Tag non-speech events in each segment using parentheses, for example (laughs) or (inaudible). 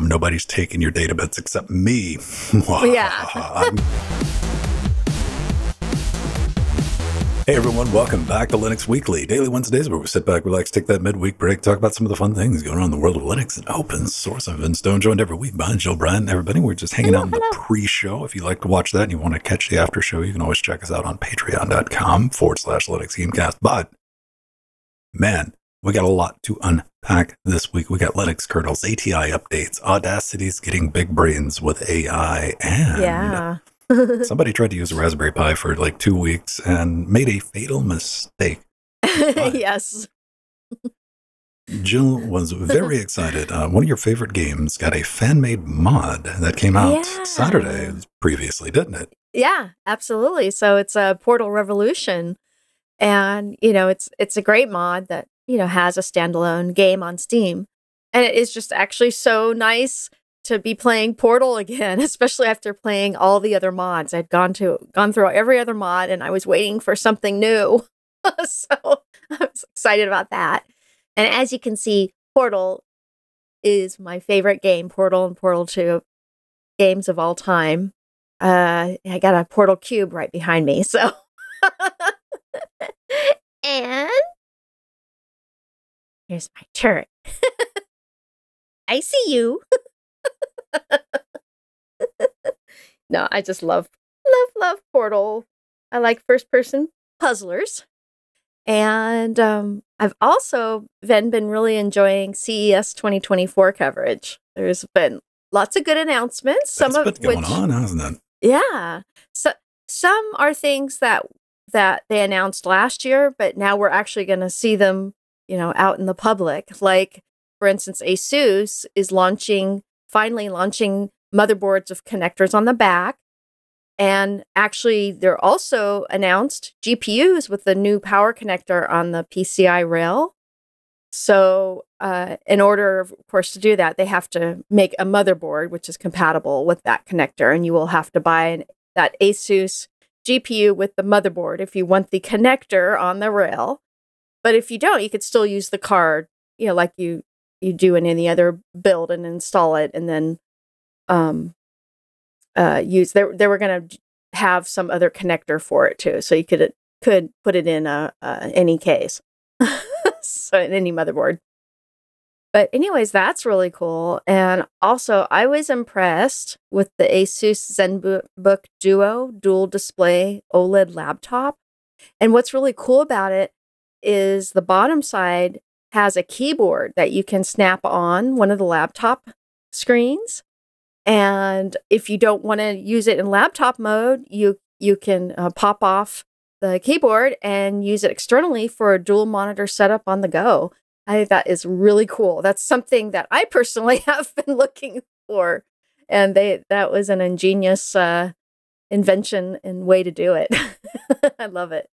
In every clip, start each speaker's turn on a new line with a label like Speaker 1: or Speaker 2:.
Speaker 1: Nobody's taking your data bits except me. (laughs)
Speaker 2: Yeah.
Speaker 1: Hey everyone, welcome back to Linux Weekly, daily Wednesdays where we sit back, relax, take that midweek break, talk about some of the fun things going on in the world of Linux and open source. I'm Venn Stone, joined every week by Jill Bryan. Everybody, we're just hanging
Speaker 2: Hello,
Speaker 1: out in the pre-show. If you like to watch that and you want to catch the after show, you can always check us out on patreon.com forward slash Linux Gamecast. But man, we got a lot to unpack this week. We got Linux kernels, ATI updates, Audacity's getting big brains with AI, and
Speaker 2: Yeah. (laughs)
Speaker 1: somebody tried to use a Raspberry Pi for like two weeks and made a fatal mistake. (laughs)
Speaker 2: yes.
Speaker 1: Jill was very (laughs) excited. Uh, one of your favorite games got a fan made mod that came out
Speaker 2: Yeah.
Speaker 1: Saturday previously, didn't it?
Speaker 2: Yeah, absolutely. So it's a Portal Revolution. And, you know, it's it's a great mod that, you know, has a standalone game on Steam. And it is just actually so nice to be playing Portal (laughs) again, especially after playing all the other mods. I'd gone to gone through every other mod and I was waiting for something new. (laughs) so I was excited about that. And as you can see, Portal is my favorite game, Portal and Portal 2 games of all time. Uh I got a Portal Cube right behind me, so (laughs) and here's my turret. (laughs) I see you. (laughs) no, I just love, love, love Portal. I like first person puzzlers. And um, I've also then been really enjoying CES 2024 coverage. There's been lots of good announcements. Some
Speaker 1: That's
Speaker 2: of
Speaker 1: been going
Speaker 2: which,
Speaker 1: on, hasn't it?
Speaker 2: yeah. So some are things that that they announced last year, but now we're actually going to see them, you know, out in the public. Like for instance, ASUS is launching finally launching motherboards of connectors on the back. And actually, they're also announced GPUs with the new power connector on the PCI rail. So, uh, in order, of course, to do that, they have to make a motherboard which is compatible with that connector, and you will have to buy an, that ASUS GPU with the motherboard if you want the connector on the rail. But if you don't, you could still use the card, you know, like you you do in any other build and install it, and then um, uh, use. They they were going to have some other connector for it too, so you could could put it in a, uh any case, (laughs) so in any motherboard. But anyways, that's really cool. And also, I was impressed with the Asus ZenBook Duo dual display OLED laptop. And what's really cool about it is the bottom side has a keyboard that you can snap on one of the laptop screens. And if you don't want to use it in laptop mode, you you can uh, pop off the keyboard and use it externally for a dual monitor setup on the go. I think that is really cool. That's something that I personally (laughs) have been looking for, and they that was an ingenious uh, invention and way to do it. (laughs) I love it.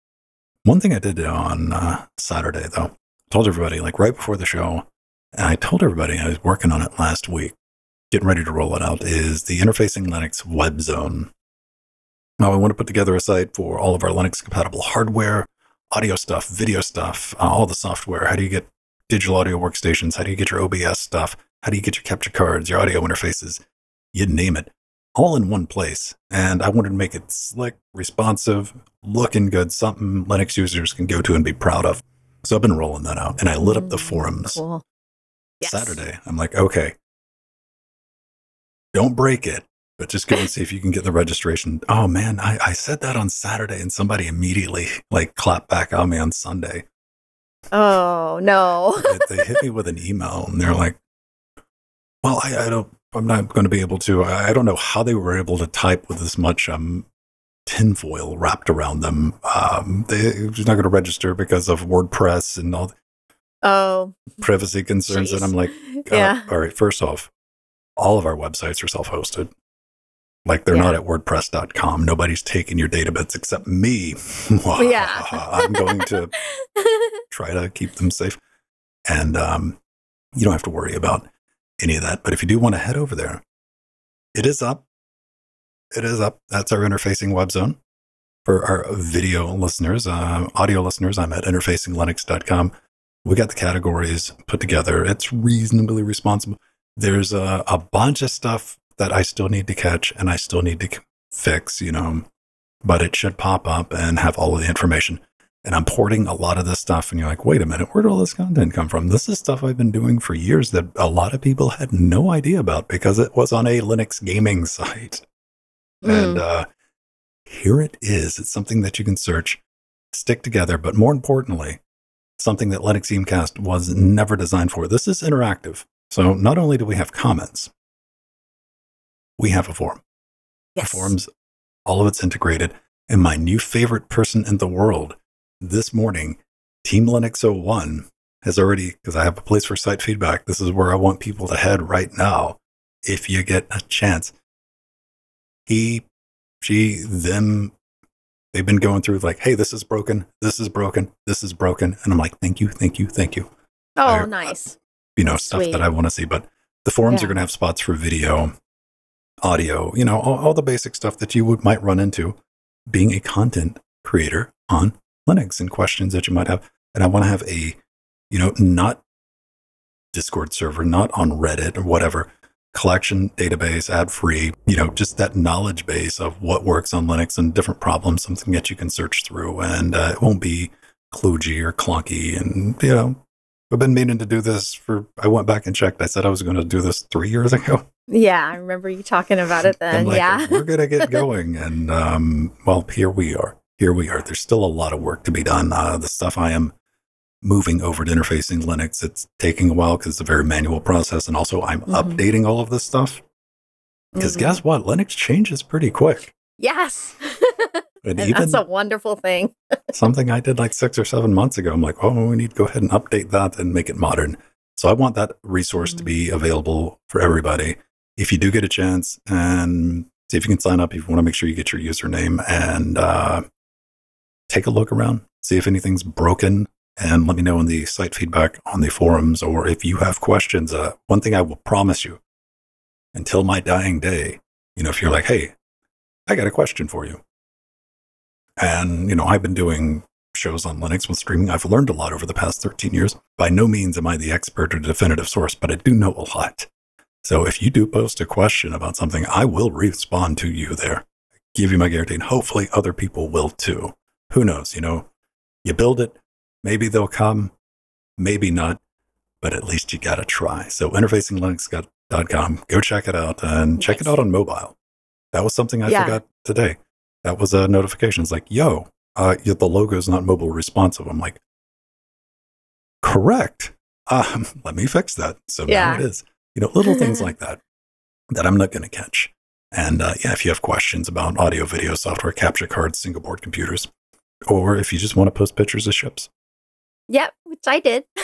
Speaker 1: One thing I did on uh, Saturday, though, I told everybody, like right before the show, and I told everybody I was working on it last week, getting ready to roll it out, is the Interfacing Linux Web Zone. Now, I want to put together a site for all of our Linux compatible hardware, audio stuff, video stuff, uh, all the software. How do you get digital audio workstations? How do you get your OBS stuff? How do you get your capture cards, your audio interfaces? You name it, all in one place. And I wanted to make it slick, responsive, looking good, something Linux users can go to and be proud of. So I've been rolling that out, and I lit up the
Speaker 2: Mm,
Speaker 1: forums
Speaker 2: Cool. Yes.
Speaker 1: Saturday. I'm like, okay, don't break it, but just go and see if you can get the registration. Oh man, I, I said that on Saturday, and somebody immediately like clapped back on me on Sunday.
Speaker 2: Oh no.
Speaker 1: They, they hit me with an email, and they're like, "Well, I, I don't, I'm not going to be able to. I, don't know how they were able to type with this much um tinfoil wrapped around them. Um, they they're not going to register because of WordPress and all the
Speaker 2: oh.
Speaker 1: privacy concerns." And. I'm like, (laughs) Uh,
Speaker 2: yeah.
Speaker 1: all right, first off, all of our websites are self hosted. Like they're
Speaker 2: Yeah.
Speaker 1: not at WordPress.com. Nobody's taking your data bits except me. (laughs)
Speaker 2: Yeah.
Speaker 1: I'm going to (laughs) try to keep them safe. And um, you don't have to worry about any of that. But if you do want to head over there, it is up. It is up. That's our interfacing web zone. For our video listeners, uh, audio listeners, I'm at interfacinglinux.com. We got the categories put together. It's reasonably responsible. there's a, a bunch of stuff that I still need to catch and I still need to fix, you know, but it should pop up and have all of the information. And I'm porting a lot of this stuff, and you're like, wait a minute, where did all this content come from? This is stuff I've been doing for years that a lot of people had no idea about because it was on a Linux gaming (laughs) site. Mm. And uh, here it is. It's something that you can search, stick together, but more importantly, something that Linux Gamecast was never designed for. This is interactive. So not only do we have comments, we have a forum. Yes. The forums, all of it's integrated. And my new favorite person in the world this morning, Team Linux 01 has already, because I have a place for site feedback. This is where I want people to head right now. If you get a chance, he, she, them, they've been going through like, hey, this is broken, this is broken, this is broken. And I'm like, thank you, thank you, thank you.
Speaker 2: Oh, I, uh, nice.
Speaker 1: You know, stuff Sweet. that I want to see. But the forums yeah. are going to have spots for video, audio, you know, all, all, the basic stuff that you would might run into being a content creator on Linux and questions that you might have. And I want to have a, you know, not Discord server, not on Reddit or whatever, collection database, ad free, you know, just that knowledge base of what works on Linux and different problems, something that you can search through. And uh, it won't be kludgy or clunky. And, you know, I've been meaning to do this for, I went back and checked. I said I was going to do this three years (laughs) ago.
Speaker 2: Yeah, I remember you talking about it then. Like, yeah.
Speaker 1: We're going to get (laughs) going. And, um, well, here we are. Here we are. There's still a lot of work to be done. Uh, the stuff I am moving over to interfacing Linux. It's taking a while because it's a very manual process. And also, I'm mm-hmm. updating all of this stuff. Because mm-hmm. guess what? Linux changes pretty quick.
Speaker 2: Yes. and, (laughs) and that's a wonderful thing. (laughs)
Speaker 1: something I did like six or seven months ago. I'm like, oh, we need to go ahead and update that and make it modern. So I want that resource mm-hmm. to be available for everybody. If you do get a chance and see if you can sign up, if you want to make sure you get your username and uh, take a look around, see if anything's broken and let me know in the site feedback on the forums or if you have questions. Uh, one thing I will promise you until my dying day, you know, if you're like, hey, I got a question for you. And, you know, I've been doing shows on Linux with streaming. I've learned a lot over the past 13 years. By no means am I the expert or definitive source, but I do know a lot. So if you do post a question about something, I will respond to you there. I give you my guarantee, and hopefully other people will too. Who knows? You know, you build it, Maybe they'll come, maybe not, but at least you got to try. So interfacinglinux.com, go check it out and check it out on mobile. That was something I yeah. forgot today. That was a notification. It's like, yo, uh, the logo is not mobile responsive. I'm like, correct. Um, (laughs) let me fix that. So yeah. now it is. You know, little things (laughs) like that that I'm not going to catch. And uh, yeah, if you have questions about audio, video, software, capture cards, single board computers, or if you just want to post pictures of ships,
Speaker 2: Yep, which I did. (laughs)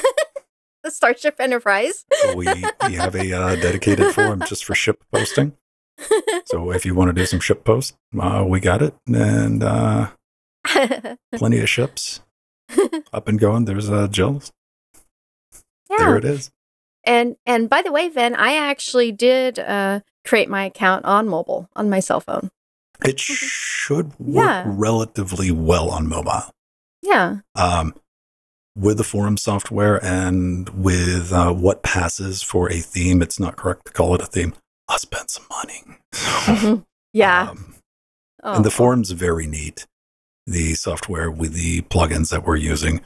Speaker 2: the Starship Enterprise.
Speaker 1: we, we have a uh, dedicated (laughs) forum just for ship posting. So if you want to do some ship posts, uh, we got it. And uh, (laughs) plenty of ships up and going. There's uh, Jill. Yeah. There it is.
Speaker 2: And and by the way, Venn, I actually did uh, create my account on mobile on my cell phone.
Speaker 1: It should work yeah. relatively well on mobile.
Speaker 2: Yeah.
Speaker 1: Um, with the forum software and with uh, what passes for a theme, it's not correct to call it a theme. I spent some money.
Speaker 2: mm-hmm. (laughs) Yeah. Um,
Speaker 1: oh. And the forum's very neat. The software with the plugins that we're using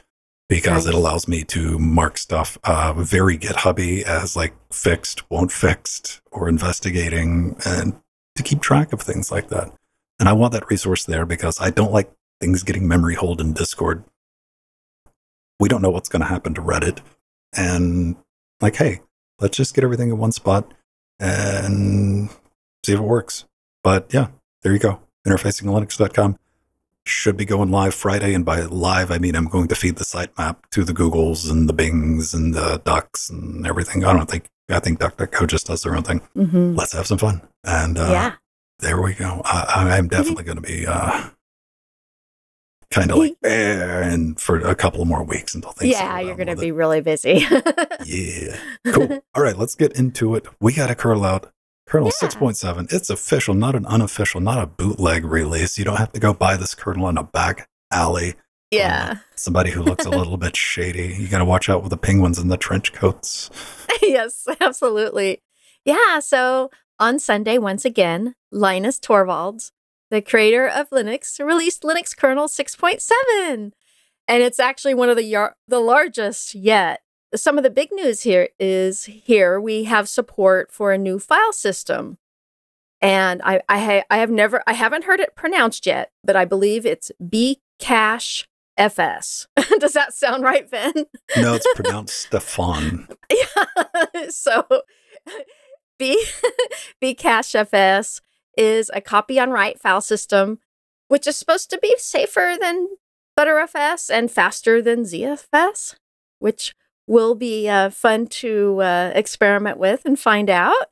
Speaker 1: because nice. it allows me to mark stuff uh, very GitHubby as like fixed, won't fixed, or investigating, and to keep track of things like that. And I want that resource there because I don't like things getting memory hold in Discord we don't know what's going to happen to Reddit. And like, hey, let's just get everything in one spot and see if it works. But yeah, there you go. Interfacinglinux.com should be going live Friday. And by live, I mean I'm going to feed the sitemap to the Googles and the Bings and the Ducks and everything. I don't think, I think DuckDuckGo just does their own thing. Mm-hmm. Let's have some fun. And uh, yeah. There we go. I, am definitely going to be uh, kind of like (laughs) eh, and for a couple more weeks until things.
Speaker 2: Yeah, you're going to be it. really busy.
Speaker 1: yeah, cool. (laughs) All right, let's get into it. We got a kernel out. Kernel yeah. 6.7. It's official, not an unofficial, not a bootleg release. You don't have to go buy this kernel in a back alley.
Speaker 2: Yeah.
Speaker 1: somebody who looks a (laughs) little bit shady. You got to watch out with the penguins and the trench coats.
Speaker 2: yes, absolutely. Yeah, so on Sunday, once again, Linus Torvalds, the creator of Linux, released Linux kernel 6.7. And it's actually one of the, yar- the largest yet. Some of the big news here is here we have support for a new file system. And I, I, ha- I have never, I haven't heard it pronounced yet, but I believe it's Bcache FS. (laughs) Does that sound right, Venn?
Speaker 1: No, it's (laughs) pronounced Stefan.
Speaker 2: Yeah. (laughs) so B (laughs) Bcachefs is a copy on write file system, which is supposed to be safer than Btrfs and faster than ZFS, which will be uh, fun to uh, experiment with and find out.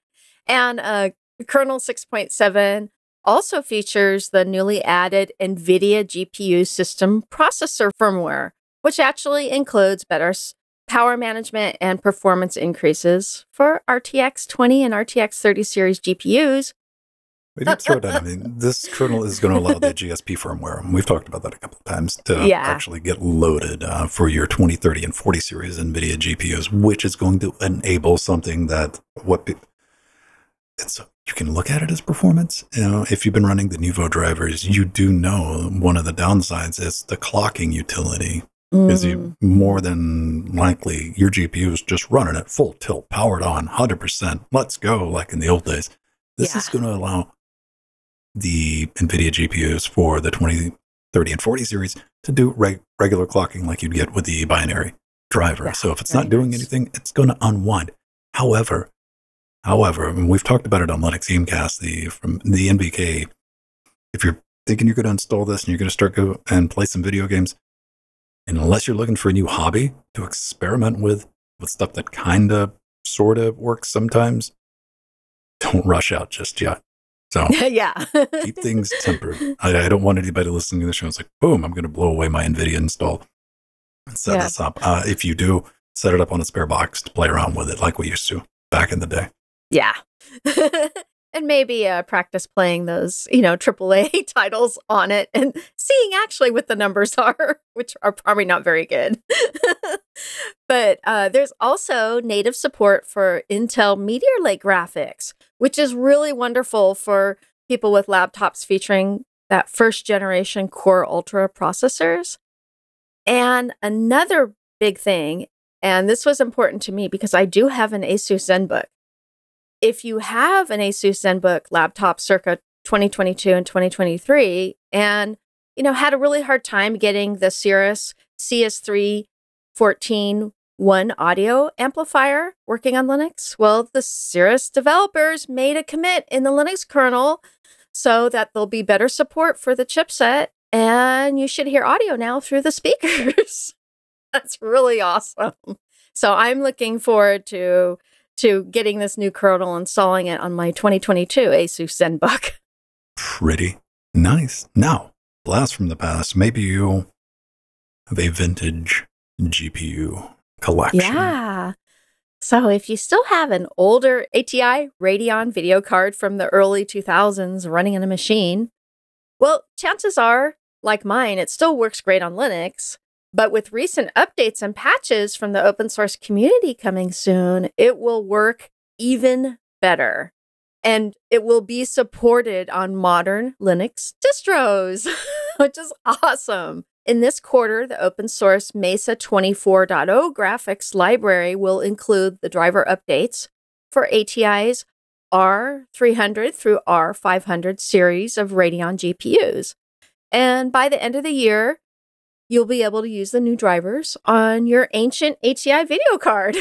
Speaker 2: And uh, kernel 6.7 also features the newly added NVIDIA GPU system processor firmware, which actually includes better power management and performance increases for RTX 20 and RTX 30 series GPUs.
Speaker 1: We did uh, throw uh, down. I uh, mean, this kernel is going to allow the GSP firmware. We've talked about that a couple of times to
Speaker 2: Yeah.
Speaker 1: actually get loaded uh, for your 20, 30, and 40 series NVIDIA GPUs, which is going to enable something that what it's you can look at it as performance. You know, if you've been running the Nouveau drivers, you do know one of the downsides is the clocking utility. Is
Speaker 2: Mm.
Speaker 1: you more than likely your GPU is just running at full tilt, powered on, hundred percent. Let's go, like in the old days. This
Speaker 2: Yeah.
Speaker 1: is going to allow the NVIDIA GPUs for the 20, 30, and 40 series to do reg- regular clocking like you'd get with the binary driver.
Speaker 2: Yeah,
Speaker 1: so if it's not doing
Speaker 2: nice.
Speaker 1: anything, it's going to unwind. However, however, I mean, we've talked about it on Linux Gamecast, the from the NVK. If you're thinking you're going to install this and you're going to start go and play some video games, and unless you're looking for a new hobby to experiment with, with stuff that kind of, sort of works sometimes, don't rush out just yet. So (laughs)
Speaker 2: yeah.
Speaker 1: keep things tempered. I, I don't want anybody listening to the show. It's like, boom, I'm going to blow away my NVIDIA install and set
Speaker 2: Yeah.
Speaker 1: this up. Uh, if you do, set it up on a spare box to play around with it like we used to back in the day.
Speaker 2: Yeah. (laughs) and maybe uh, practice playing those, you know, AAA (laughs) titles on it and seeing actually what the numbers (laughs) are, which are probably not very good. (laughs) but uh, there's also native support for Intel Meteor Lake graphics, which is really wonderful for people with laptops featuring that first generation Core Ultra processors. And another big thing, and this was important to me because I do have an Asus ZenBook if you have an Asus ZenBook laptop circa 2022 and 2023 and you know had a really hard time getting the Cirrus CS3 14 one audio amplifier working on Linux, well the Cirrus developers made a commit in the Linux kernel so that there'll be better support for the chipset and you should hear audio now through the speakers. (laughs) That's really awesome. So I'm looking forward to to getting this new kernel, installing it on my 2022 Asus ZenBook. (laughs)
Speaker 1: Pretty nice. Now, blast from the past. Maybe you have a vintage GPU collection.
Speaker 2: Yeah. So if you still have an older ATI Radeon video card from the early 2000s running in a machine, well, chances are, like mine, it still works great on Linux. But with recent updates and patches from the open source community coming soon, it will work even better. And it will be supported on modern Linux distros, (laughs) which is awesome. In this quarter, the open source Mesa 24.0 graphics library will include the driver updates for ATI's R300 through R500 series of Radeon GPUs. And by the end of the year, you'll be able to use the new drivers on your ancient ATI video card.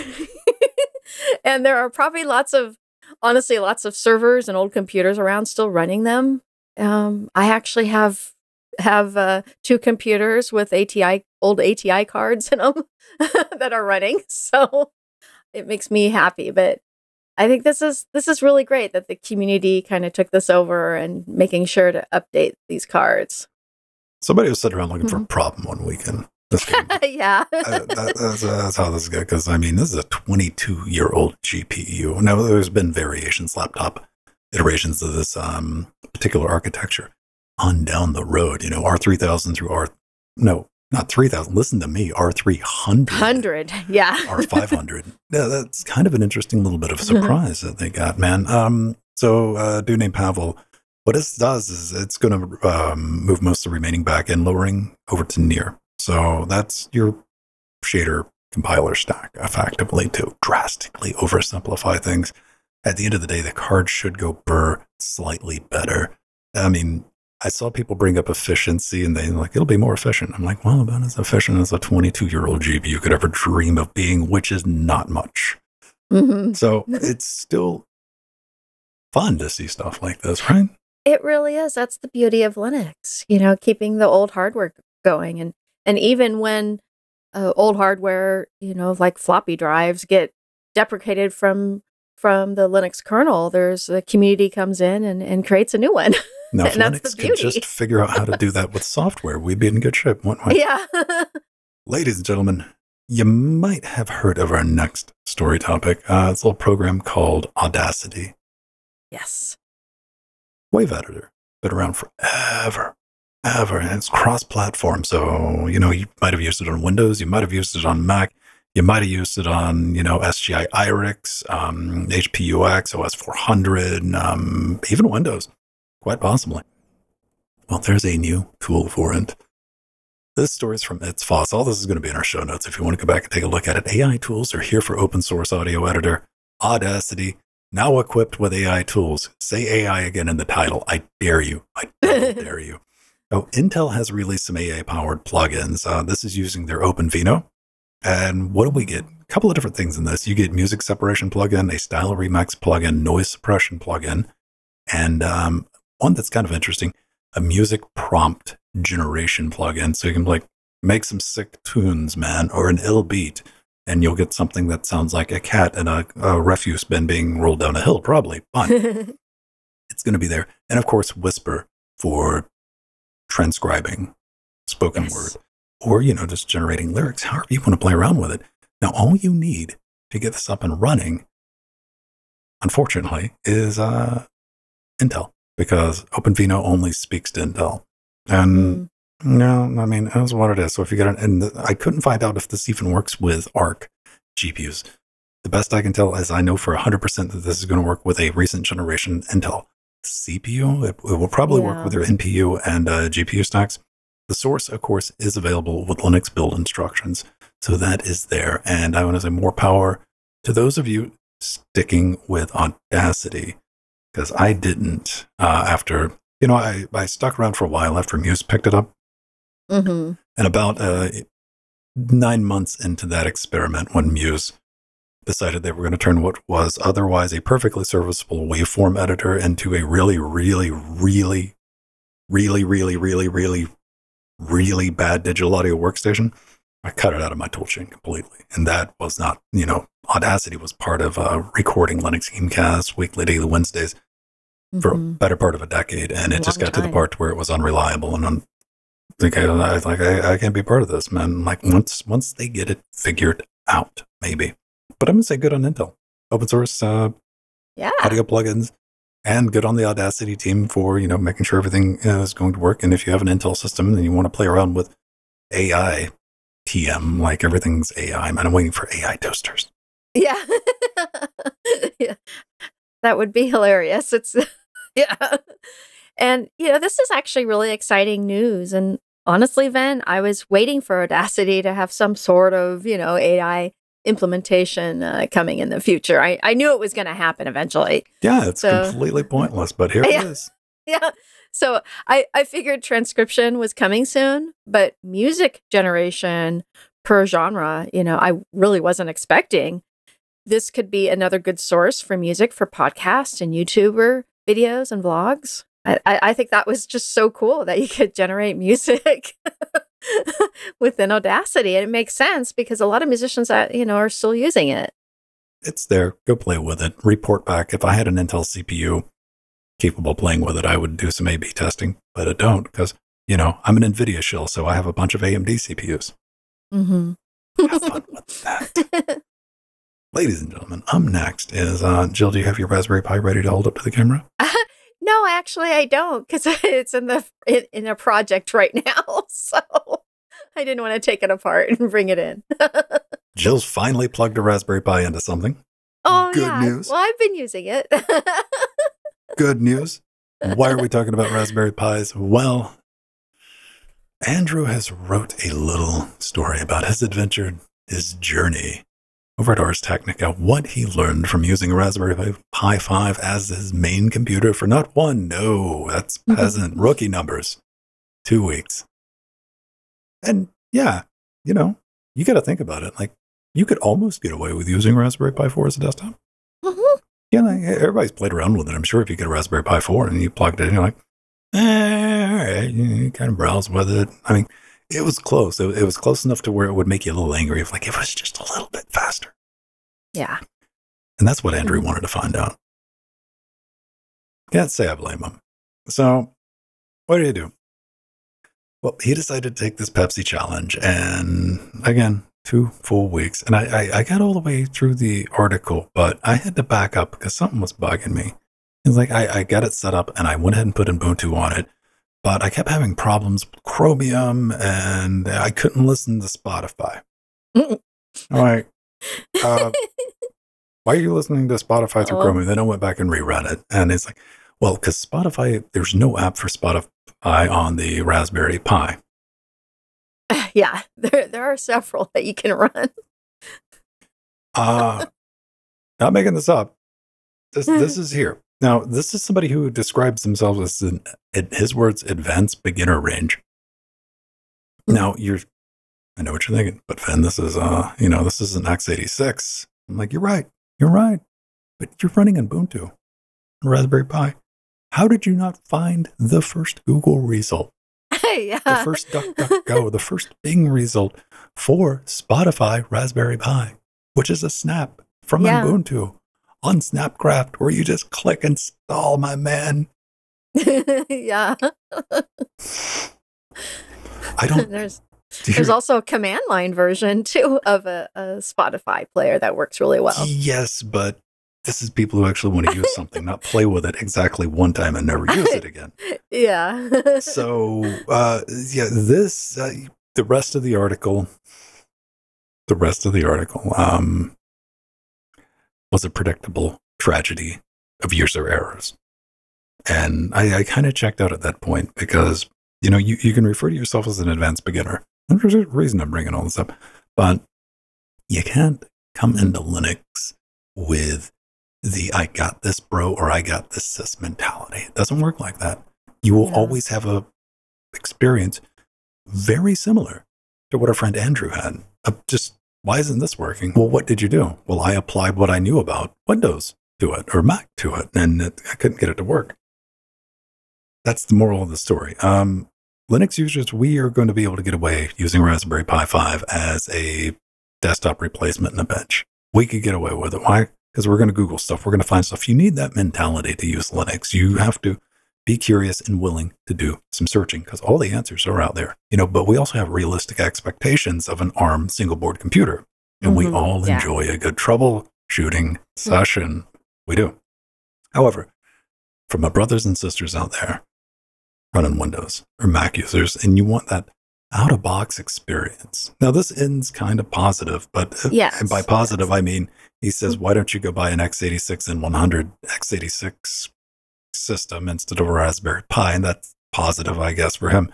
Speaker 2: (laughs) and there are probably lots of, honestly, lots of servers and old computers around still running them. Um, I actually have have uh, two computers with ATI old ATI cards in them (laughs) that are running, (laughs) so it makes me happy. But I think this is this is really great that the community kind of took this over and making sure to update these cards.
Speaker 1: Somebody was sitting around looking for a
Speaker 2: Mhm.
Speaker 1: problem one weekend. (laughs)
Speaker 2: Yeah.
Speaker 1: uh, that, that's, that's how this is good because I mean this is a 22 year old GPU. Now there's been variations, laptop iterations of this um, particular architecture on down the road. You know, R3000 through R no not 3000, listen to me, R300.
Speaker 2: 100. Yeah.
Speaker 1: R500. (laughs) yeah, that's kind of an interesting little bit of surprise that they got, man. Um, so, uh, a dude named Pavel, what this does is it's going to um, move most of the remaining backend lowering over to NIR. So that's your shader compiler stack effectively to drastically oversimplify things. At the end of the day, the card should go burr slightly better. I mean, I saw people bring up efficiency and they're like, it'll be more efficient. I'm like, well, about as efficient as a 22 year old GPU could ever dream of being, which is not much.
Speaker 2: Mhm.
Speaker 1: So (laughs) it's still fun to see stuff like this, right?
Speaker 2: It really is. That's the beauty of Linux, you know, keeping the old hardware going. And, and even when uh, old hardware, you know, like floppy drives get deprecated from from the Linux kernel, there's the community comes in and, and creates a new one. (laughs)
Speaker 1: Now, if
Speaker 2: that's
Speaker 1: Linux could just figure out how to do that with software, we'd be in good shape, wouldn't we?
Speaker 2: yeah. (laughs)
Speaker 1: Ladies and gentlemen, you might have heard of our next story topic. Uh, it's a little program called Audacity.
Speaker 2: yes.
Speaker 1: Wave Editor. Been around forever, ever. And it's cross platform. So, you know, you might have used it on Windows, you might have used it on Mac, you might have used it on, you know, SGI IRIX, um, HPUX, OS 400, um, even Windows, quite possibly. Well, there's a new tool for it. This story is from It's Foss. All this is going to be in our show notes if you want to go back and take a look at it. AI tools are here for open source audio editor. Audacity, now equipped with AI tools. Say AI again in the title. I dare you. I (laughs) dare you. Oh, Intel has released some AI powered plugins. Uh, this is using their OpenVINO. And what do we get? A couple of different things in this. You get music separation plugin, a style remix plugin, noise suppression plugin, and um, one that's kind of interesting, a music prompt generation plugin. So you can like make some sick tunes, man, or an ill beat, and you'll get something that sounds like a cat in a, a refuse bin being rolled down a hill, probably. But (laughs) it's going to be there. And of course, Whisper for transcribing spoken
Speaker 2: Yes.
Speaker 1: word or, you know, just generating lyrics, however you want to play around with it. Now, all you need to get this up and running, unfortunately, is uh, Intel because OpenVINO only speaks to Intel. And
Speaker 2: Mm.
Speaker 1: No, I mean, that's what it is. So if you get an, and the, I couldn't find out if this even works with ARC GPUs. The best I can tell is I know for 100% that this is going to work with a recent generation Intel CPU. It, it will probably work with their NPU and uh, GPU stacks. The source, of course, is available with Linux build instructions. So that is there. And I want to say more power to those of you sticking with Audacity because I didn't uh, after, you know, I, I stuck around for a while after Muse picked it up.
Speaker 2: Hmm
Speaker 1: And about uh, nine months into that experiment, when Muse decided they were going to turn what was otherwise a perfectly serviceable waveform editor into a really, really, really, really, really, really, really, really bad digital audio workstation, I cut it out of my toolchain completely. And that was not, you know, Audacity was part of uh, recording Linux Gamecast, weekly, daily Wednesdays for a
Speaker 2: Mhm.
Speaker 1: better part of a decade, and
Speaker 2: A
Speaker 1: it just
Speaker 2: long
Speaker 1: got to the part where it was unreliable, and I'm I, I like I, I can't be part of this, man. Like once once they get it figured out, maybe. But I'm gonna say good on Intel, open source uh,
Speaker 2: Yeah.
Speaker 1: audio plugins, and good on the Audacity team for you know making sure everything is going to work. And if you have an Intel system and you want to play around with AI TM, like everything's AI, man, I'm waiting for AI toasters.
Speaker 2: Yeah. (laughs) yeah. That would be hilarious. It's (laughs) yeah. And you know, this is actually really exciting news and honestly, Venn, I was waiting for Audacity to have some sort of, you know, AI implementation uh, coming in the future. I, I knew it was going to happen eventually.
Speaker 1: Yeah, it's
Speaker 2: So-
Speaker 1: completely pointless, but here (laughs)
Speaker 2: Yeah.
Speaker 1: it is.
Speaker 2: Yeah. So I, I figured transcription was coming soon, but music generation per genre, you know, I really wasn't expecting. This could be another good source for music for podcasts and YouTuber videos and vlogs. I, I think that was just so cool that you could generate music (laughs) within Audacity. And it makes sense because a lot of musicians that, you know, are still using it.
Speaker 1: it's there. Go play with it. Report back. If I had an Intel CPU capable of playing with it, I would do some A B testing, but I don't because, you know, I'm an NVIDIA shill, so I have a bunch of AMD CPUs.
Speaker 2: Mm-hmm.
Speaker 1: Have fun with that. (laughs) Ladies and gentlemen, up next is uh, Jill. Do you have your Raspberry Pi ready to hold up to the camera? (laughs)
Speaker 2: No, actually, I don't because (laughs) it's in the in, in a project right (laughs) now. So I didn't want to take it apart and bring it in. (laughs)
Speaker 1: Jill's finally plugged a Raspberry Pi into something.
Speaker 2: oh,
Speaker 1: Good
Speaker 2: yeah.
Speaker 1: news.
Speaker 2: Well, I've been using it.
Speaker 1: Good news. Why are we talking about Raspberry Pis? Well, Andrew has wrote a little story about his adventure, his journey over at Ars Technica, what he learned from using a Raspberry Pi 5 as his main computer for not one, no, that's peasant rookie numbers, two weeks. And yeah, you know, you got to think about it. Like, you could almost get away with using Raspberry Pi 4 as a desktop.
Speaker 2: Mhm.
Speaker 1: Yeah, like, everybody's played around with it. I'm sure if you get a Raspberry Pi 4 and you plugged it in, you're like, eh, all right, you kind of browse with it. I mean, it was close. It, it was close enough to where it would make you a little angry if, like, it was just a little bit faster.
Speaker 2: yeah.
Speaker 1: And that's what Andrew mm-hmm. wanted to find out. Can't say I blame him. So, what did he do? Well, he decided to take this Pepsi challenge, and again, two full weeks. And I, I, I got all the way through the article, but I had to back up because something was bugging me. It's like I, I got it set up and I went ahead and put Ubuntu on it, but I kept having problems with Chromium and I couldn't listen to Spotify. All right. Uh, (laughs) why are you listening to Spotify through
Speaker 2: Oh.
Speaker 1: Chromium? Then I went back and reread it. And it's like, well, because Spotify, there's no app for Spotify on the Raspberry Pi. (laughs)
Speaker 2: yeah. There, there are several that you can run.
Speaker 1: Uh, (laughs) not making this up. This, this is here. Now, this is somebody who describes themselves as, an, in his words, advanced beginner range. Now, you're, I know what you're thinking, but Venn, this is, uh, you know, this is an x86. I'm like, you're right. You're right. But you're running Ubuntu, Raspberry Pi. How did you not find the first Google result? (laughs)
Speaker 2: yeah.
Speaker 1: the first DuckDuckGo, the first Bing result for Spotify Raspberry Pi, which is a snap from
Speaker 2: Yeah.
Speaker 1: Ubuntu on Snapcraft, where you just click install, my man. (laughs)
Speaker 2: yeah.
Speaker 1: I don't. (laughs)
Speaker 2: there's
Speaker 1: do
Speaker 2: there's also a command line version too of a, a Spotify player that works really well.
Speaker 1: yes, but this is people who actually want to use something, not play with it exactly one time and never use it again. (laughs)
Speaker 2: Yeah.
Speaker 1: so uh yeah this uh, the rest of the article the rest of the article um was a predictable tragedy of user errors and i, I kind of checked out at that point because you know you, you can refer to yourself as an advanced beginner And there's a reason i'm bringing all this up but you can't come into linux with the i got this bro or i got this sis mentality it doesn't work like that you will
Speaker 2: Yeah.
Speaker 1: always have a experience very similar to what our friend Andrew had. Of just why isn't this working? Well, what did you do? Well, I applied what I knew about Windows to it or Mac to it, and it, I couldn't get it to work. That's the moral of the story. Um, Linux users, we are going to be able to get away using Raspberry Pi 5 as a desktop replacement in a bench. We could get away with it. Why? Because we're going to Google stuff. We're going to find stuff. You need that mentality to use Linux. You have to be curious and willing to do some searching because all the answers are out there. You know, but we also have realistic expectations of an ARM single board computer. And we
Speaker 2: Mhm,
Speaker 1: all
Speaker 2: yeah.
Speaker 1: enjoy a good troubleshooting session. We do. However, for my brothers and sisters out there running Windows or Mac users, and you want that out of box experience. Now, this ends kind of positive, but uh,
Speaker 2: Yes,
Speaker 1: and by positive,
Speaker 2: yes.
Speaker 1: I mean, he says, why don't you go buy an x86 and 100 x86 system instead of a Raspberry Pi? And that's positive, I guess, for him.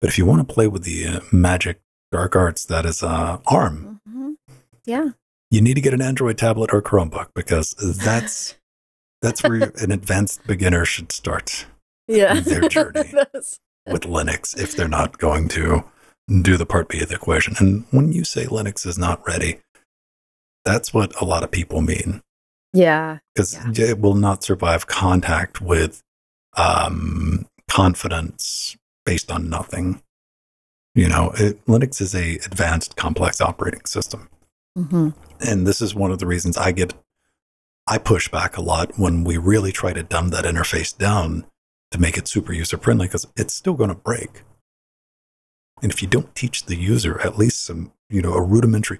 Speaker 1: But if you want to play with the uh, magic dark arts that is uh, ARM,
Speaker 2: Mhm. Yeah.
Speaker 1: you need to get an Android tablet or Chromebook because that's (laughs) that's where an advanced beginner should start
Speaker 2: Yeah.
Speaker 1: Their journey. (laughs) With Linux if they're not going to do the part B of the equation. And when you say Linux is not ready, that's what a lot of people mean
Speaker 2: yeah.
Speaker 1: because
Speaker 2: Yeah.
Speaker 1: it will not survive contact with um, confidence based on nothing. You know, it, Linux is a advanced, complex operating system,
Speaker 2: hmm
Speaker 1: and this is one of the reasons I get I push back a lot when we really try to dumb that interface down to make it super user friendly because it's still going to break. And if you don't teach the user at least some, you know, a rudimentary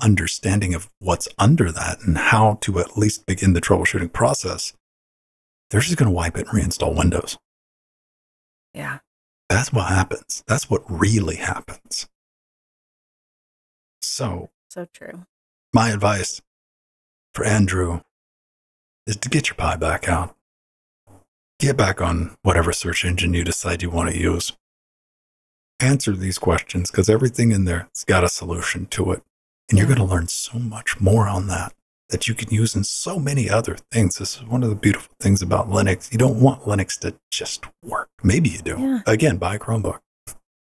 Speaker 1: understanding of what's under that and how to at least begin the troubleshooting process, they're just going to wipe it and reinstall Windows.
Speaker 2: Yeah.
Speaker 1: That's what happens. That's what really happens. So,
Speaker 2: So true.
Speaker 1: my advice for Andrew is to get your pie back out. Get back on whatever search engine you decide you want to use. Answer these questions because everything in there has got a solution to it. And you're going to learn so much more on that that you can use in so many other things. This is one of the beautiful things about Linux. You don't want Linux to just work. Maybe you do.
Speaker 2: Yeah.
Speaker 1: Again, buy a Chromebook.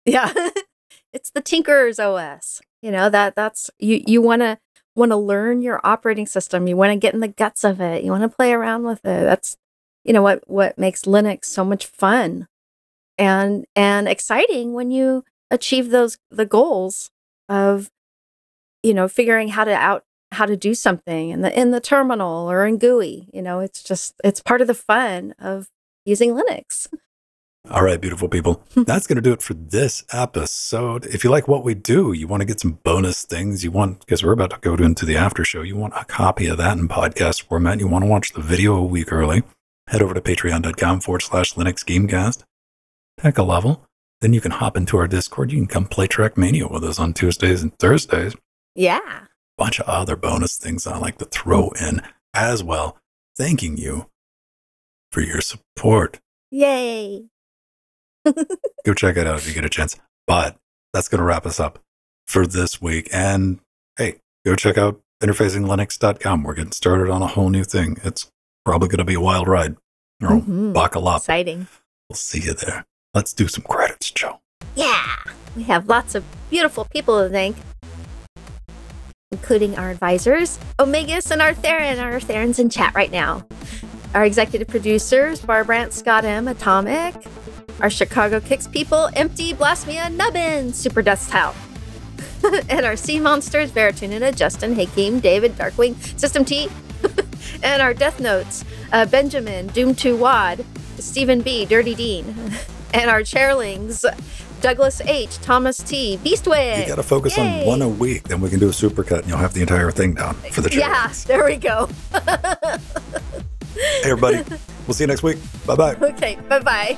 Speaker 2: Yeah. (laughs) it's the tinkerer's OS. You know, that that's you you want to want to learn your operating system. You want to get in the guts of it. You want to play around with it. That's you know what what makes Linux so much fun and and exciting when you achieve those the goals of you know figuring how to out how to do something in the in the terminal or in GUI. You know, it's just it's part of the fun of using Linux.
Speaker 1: All right, beautiful people. Hmm. That's going to do it for this episode. If you like what we do, you want to get some bonus things, you want, because we're about to go into the after show, you want a copy of that in podcast format, you want to watch the video a week early, head over to patreon.com forward slash Linux Gamecast, take a level. Then you can hop into our Discord. You can come play Trackmania with us on Tuesdays and Thursdays.
Speaker 2: Yeah.
Speaker 1: bunch of other bonus things I like to throw in as well. Thanking you for your support.
Speaker 2: Yay. (laughs)
Speaker 1: go check it out if you get a chance. But that's going to wrap us up for this week. And hey, go check out interfacinglinux.com. We're getting started on a whole new thing. It's probably going to be a wild ride. Or
Speaker 2: Mhm.
Speaker 1: buckle up.
Speaker 2: Exciting.
Speaker 1: We'll see you there. Let's do some credits, Joe.
Speaker 2: Yeah. We have lots of beautiful people to thank, including our advisors, Omegas and Artharian. Our Artharian's in chat right now. Our executive producers, Barbrandt, Scott M, Atomic. Our Chicago Kicks people, Empty, Blasphemia, Nubbin, Super Death's Howl. (laughs) and our sea monsters, Veritunina, Justin, Hakeem, David, Darkwing, System T. (laughs) and our Death Notes, uh, Benjamin, Doom 2 Wad, Stephen B, Dirty Dean. (laughs) and our chairlings, Douglas H, Thomas T, Beastwig.
Speaker 1: You got to focus
Speaker 2: Yay.
Speaker 1: on one a week, then we can do a supercut and you'll have the entire thing down for the
Speaker 2: Yeah,
Speaker 1: charities.
Speaker 2: there we go.
Speaker 1: Hey, everybody. (laughs) we'll see you next week. Bye bye.
Speaker 2: okay, bye bye.